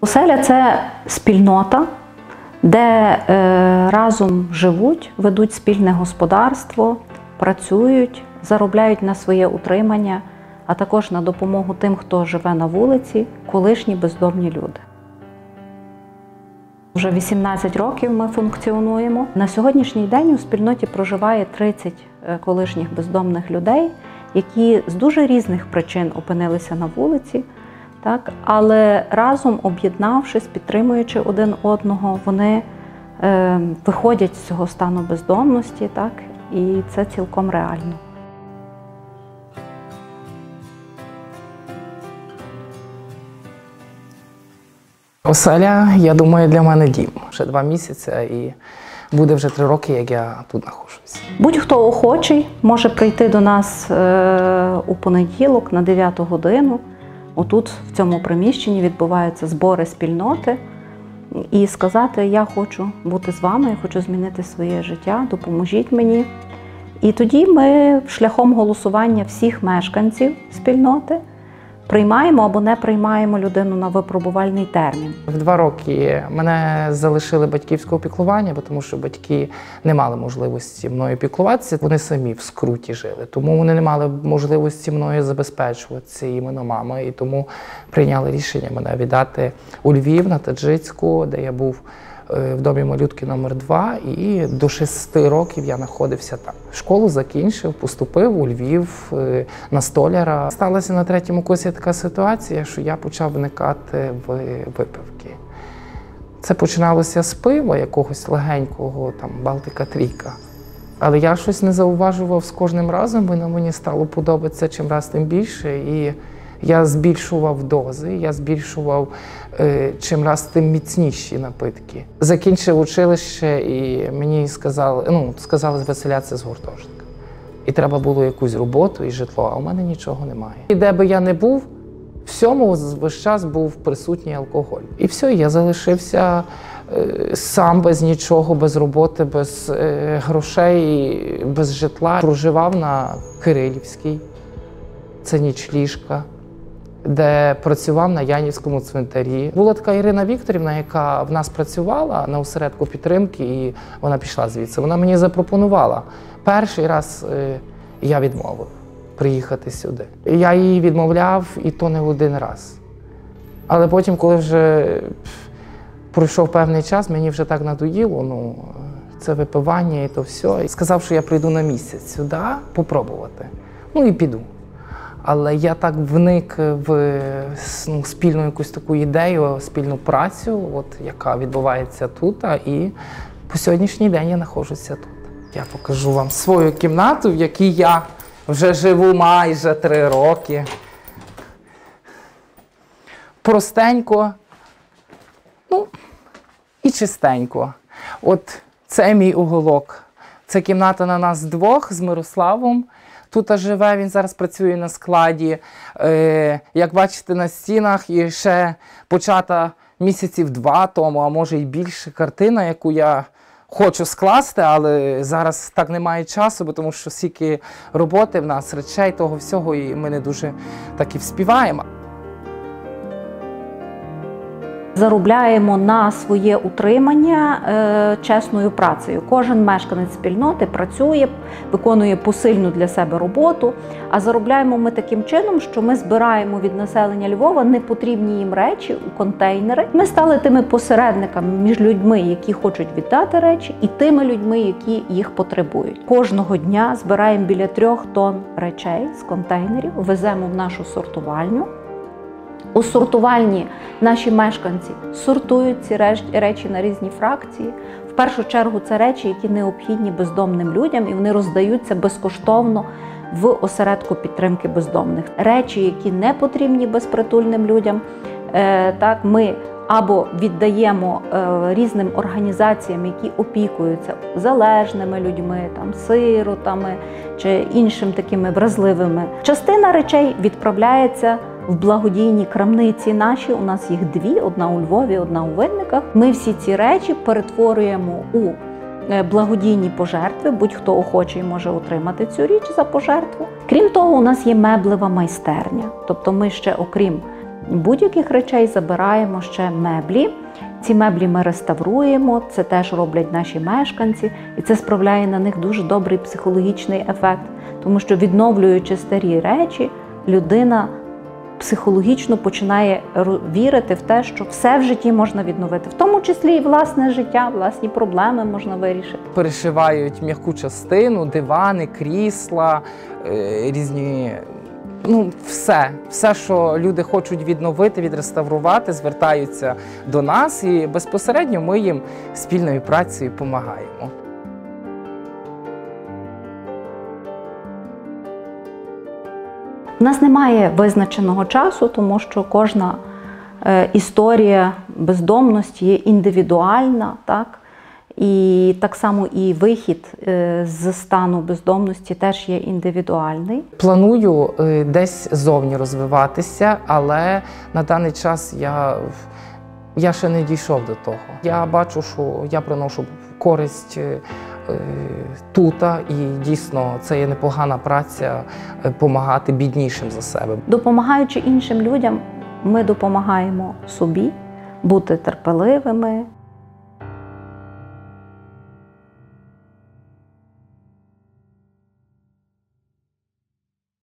Оселя це спільнота, де е, разом живуть, ведуть спільне господарство, працюють, заробляють на своє утримання, а також на допомогу тим, хто живе на вулиці, колишні бездомні люди. Вже 18 років ми функціонуємо. На сьогоднішній день у спільноті проживає 30 е, колишніх бездомних людей, які з дуже різних причин опинилися на вулиці. Так, але разом об'єднавшись, підтримуючи один одного, вони е, виходять з цього стану бездомності, так, і це цілком реально. Оселя, я думаю, для мене дім. Вже два місяці і буде вже три роки, як я тут знаходжусь. Будь-хто охочий може прийти до нас е, у понеділок на 9 годину. Отут, в цьому приміщенні, відбуваються збори спільноти і сказати: Я хочу бути з вами, я хочу змінити своє життя, допоможіть мені. І тоді ми шляхом голосування всіх мешканців спільноти приймаємо або не приймаємо людину на випробувальний термін. В два роки мене залишили батьківського опіклування, бо тому що батьки не мали можливості мною піклуватися. Вони самі в скруті жили, тому вони не мали можливості мною забезпечуватися іменно мама. І тому прийняли рішення мене віддати у Львів на Таджицьку, де я був. Е, В домі малютки номер 2 і до шести років я знаходився там. Школу закінчив, поступив у Львів е, на столяра. Сталася на третьому курсі така ситуація, що я почав вникати в випивки. Це починалося з пива, якогось легенького, там Балтика Трійка. Але я щось не зауважував з кожним разом, воно мені стало подобатися чим раз тим більше. І я збільшував дози, я збільшував е, чим раз тим міцніші напитки. Закінчив училище і мені сказали, ну, сказали виселятися з гуртожитка. І треба було якусь роботу і житло, а у мене нічого немає. І де би я не був, всьому весь час був присутній алкоголь. І все, я залишився е, сам без нічого, без роботи, без е, грошей, без житла. Проживав на Кирилівській, це нічліжка, де працював на Янівському цвинтарі. Була така Ірина Вікторівна, яка в нас працювала на осередку підтримки, і вона пішла звідси. Вона мені запропонувала. Перший раз е, я відмовив приїхати сюди. Я її відмовляв, і то не один раз. Але потім, коли вже пройшов певний час, мені вже так надоїло, ну, це випивання і то все. І сказав, що я прийду на місяць сюди попробувати. Ну і піду. Але я так вник в ну, спільну якусь таку ідею, спільну працю, от, яка відбувається тут. І по сьогоднішній день я знаходжуся тут. Я покажу вам свою кімнату, в якій я вже живу майже три роки. Простенько, ну, і чистенько. От це мій уголок. Це кімната на нас двох з Мирославом. Тут живе, він зараз працює на складі. Е, як бачите, на стінах і ще почата місяців два тому, а може й більше картина, яку я хочу скласти, але зараз так немає часу, бо тому що стільки роботи в нас, речей, того всього, і ми не дуже так і вспіваємо. Заробляємо на своє утримання е, чесною працею. Кожен мешканець спільноти працює, виконує посильну для себе роботу. А заробляємо ми таким чином, що ми збираємо від населення Львова непотрібні їм речі у контейнери. Ми стали тими посередниками між людьми, які хочуть віддати речі, і тими людьми, які їх потребують. Кожного дня збираємо біля трьох тонн речей з контейнерів, веземо в нашу сортувальню. У сортувальні наші мешканці сортують ці реч- речі на різні фракції. В першу чергу це речі, які необхідні бездомним людям, і вони роздаються безкоштовно в осередку підтримки бездомних. Речі, які не потрібні безпритульним людям, е, так ми або віддаємо е, різним організаціям, які опікуються залежними людьми, там сиротами чи іншим такими вразливими. Частина речей відправляється в благодійні крамниці наші. У нас їх дві: одна у Львові, одна у Винниках. Ми всі ці речі перетворюємо у е, благодійні пожертви. Будь-хто охочий може отримати цю річ за пожертву. Крім того, у нас є меблева майстерня. Тобто, ми ще, окрім будь-яких речей забираємо ще меблі. Ці меблі ми реставруємо, це теж роблять наші мешканці, і це справляє на них дуже добрий психологічний ефект, тому що відновлюючи старі речі, людина психологічно починає вірити в те, що все в житті можна відновити, в тому числі і власне життя, власні проблеми можна вирішити. Перешивають м'яку частину, дивани, крісла, е, різні. Ну, все, все, що люди хочуть відновити, відреставрувати, звертаються до нас, і безпосередньо ми їм спільною працею допомагаємо. У нас немає визначеного часу, тому що кожна е, історія бездомності є індивідуальна, так? І так само і вихід е, з стану бездомності теж є індивідуальний. Планую е, десь зовні розвиватися, але на даний час я, я ще не дійшов до того. Я бачу, що я приношу користь тута, і дійсно це є непогана праця допомагати біднішим за себе. Допомагаючи іншим людям, ми допомагаємо собі бути терпеливими,